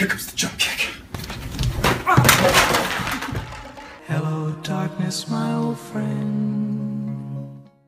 Here comes the jump kick. Hello, darkness, my old friend.